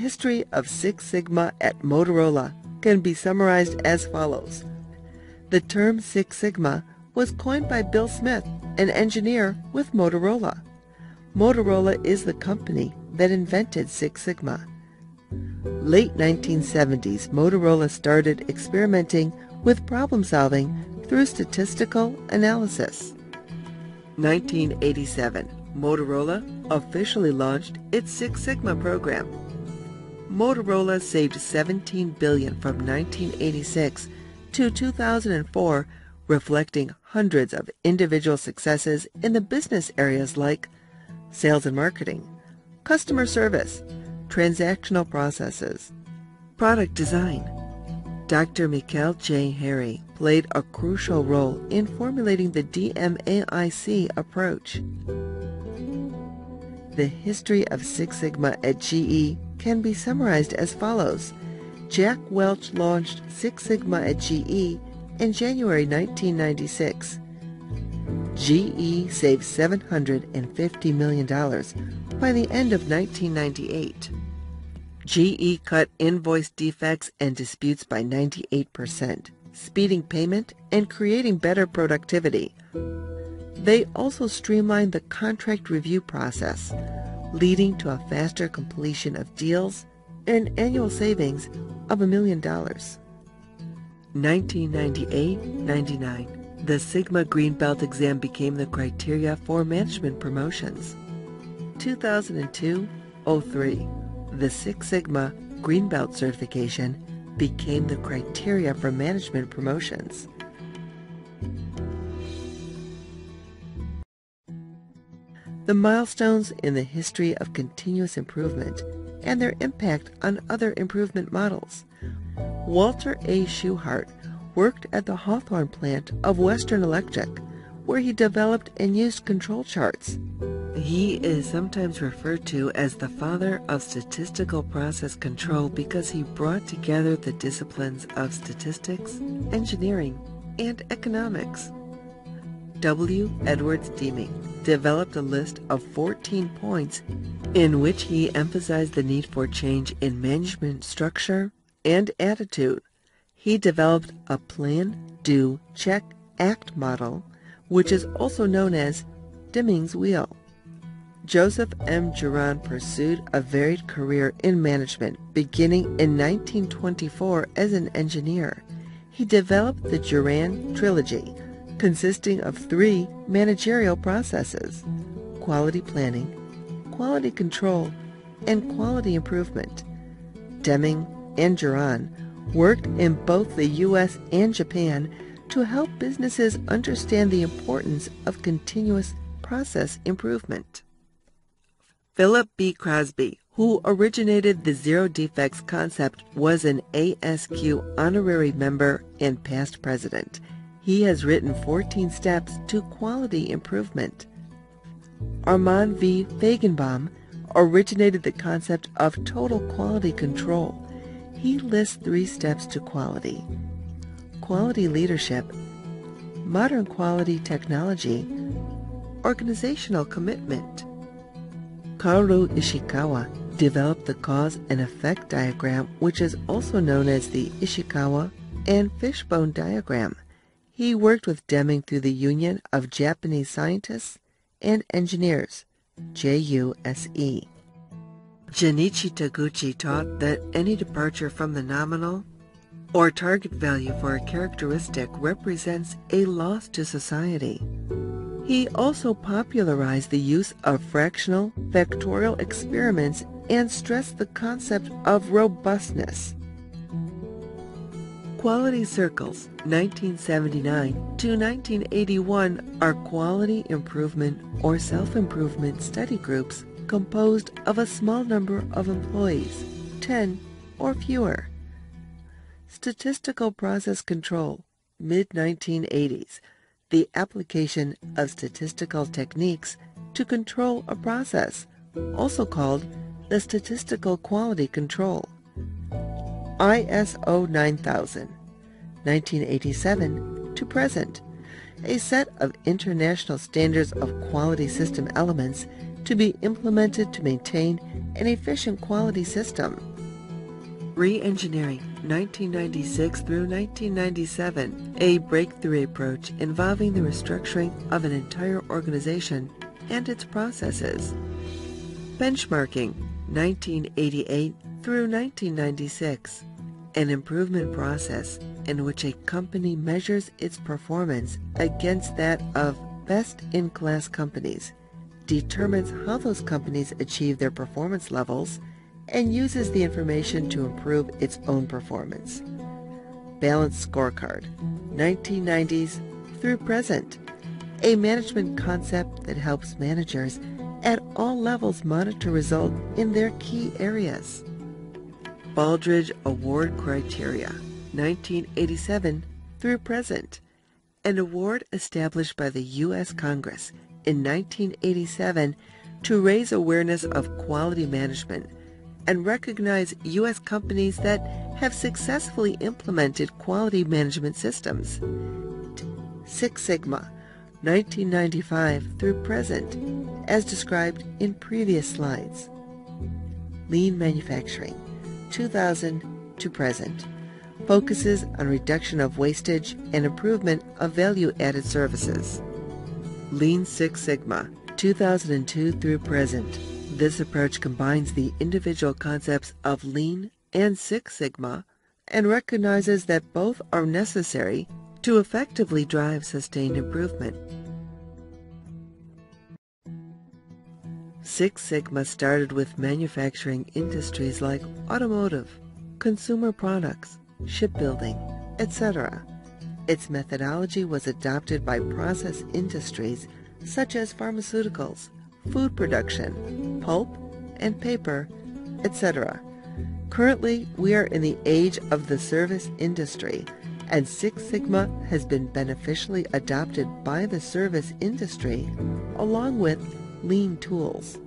history of Six Sigma at Motorola can be summarized as follows. The term Six Sigma was coined by Bill Smith, an engineer with Motorola. Motorola is the company that invented Six Sigma. Late 1970s, Motorola started experimenting with problem solving through statistical analysis. 1987, Motorola officially launched its Six Sigma program. Motorola saved 17 billion from 1986 to 2004, reflecting hundreds of individual successes in the business areas like sales and marketing, customer service, transactional processes, product design. Dr. Michael J. Harry played a crucial role in formulating the DMAIC approach. The history of Six Sigma at GE can be summarized as follows. Jack Welch launched Six Sigma at GE in January 1996. GE saved $750 million by the end of 1998. GE cut invoice defects and disputes by 98%, speeding payment and creating better productivity. They also streamlined the contract review process, leading to a faster completion of deals and annual savings of a million dollars. 1998-99, the Sigma Green Belt exam became the criteria for management promotions. 2002-03, the Six Sigma Green Belt certification became the criteria for management promotions. The milestones in the history of continuous improvement and their impact on other improvement models. Walter A. Shewhart worked at the Hawthorne plant of Western Electric, where he developed and used control charts. He is sometimes referred to as the father of statistical process control because he brought together the disciplines of statistics, engineering, and economics. W. Edwards Deming developed a list of 14 points in which he emphasized the need for change in management structure and attitude. He developed a plan, do, check, act model, which is also known as Deming's Wheel. Joseph M. Juran pursued a varied career in management, beginning in 1924 as an engineer. He developed the Juran Trilogy, consisting of three managerial processes quality planning, quality control, and quality improvement. Deming and Juran worked in both the U.S. and Japan to help businesses understand the importance of continuous process improvement. Philip B. Crosby, who originated the zero defects concept, was an ASQ honorary member and past president. He has written 14 steps to quality improvement. Armand V. Feigenbaum originated the concept of total quality control. He lists three steps to quality. Quality leadership, modern quality technology, organizational commitment. Kaoru Ishikawa developed the cause and effect diagram, which is also known as the Ishikawa and fishbone diagram. He worked with Deming through the Union of Japanese Scientists and Engineers, JUSE. Genichi Taguchi taught that any departure from the nominal or target value for a characteristic represents a loss to society. He also popularized the use of fractional factorial experiments and stressed the concept of robustness. Quality Circles 1979 to 1981 are quality improvement or self-improvement study groups composed of a small number of employees, 10 or fewer. Statistical Process Control, mid-1980s, the application of statistical techniques to control a process, also called the Statistical Quality Control. ISO 9000, 1987 to present, a set of international standards of quality system elements to be implemented to maintain an efficient quality system. Re-engineering 1996 through 1997, a breakthrough approach involving the restructuring of an entire organization and its processes. Benchmarking 1988 through 1996, an improvement process in which a company measures its performance against that of best-in-class companies, determines how those companies achieve their performance levels, and uses the information to improve its own performance. Balanced Scorecard, 1990s through present, a management concept that helps managers at all levels monitor results in their key areas. Baldrige Award Criteria, 1987 through present, an award established by the U.S. Congress in 1987 to raise awareness of quality management and recognize U.S. companies that have successfully implemented quality management systems. Six Sigma, 1995 through present, as described in previous slides. Lean Manufacturing, 2000 to present, focuses on reduction of wastage and improvement of value-added services. Lean Six Sigma, 2002 through present, this approach combines the individual concepts of Lean and Six Sigma and recognizes that both are necessary to effectively drive sustained improvement. Six Sigma started with manufacturing industries like automotive, consumer products, shipbuilding, etc. Its methodology was adopted by process industries such as pharmaceuticals, food production, pulp and paper, etc. Currently, we are in the age of the service industry, and Six Sigma has been beneficially adopted by the service industry along with lean tools.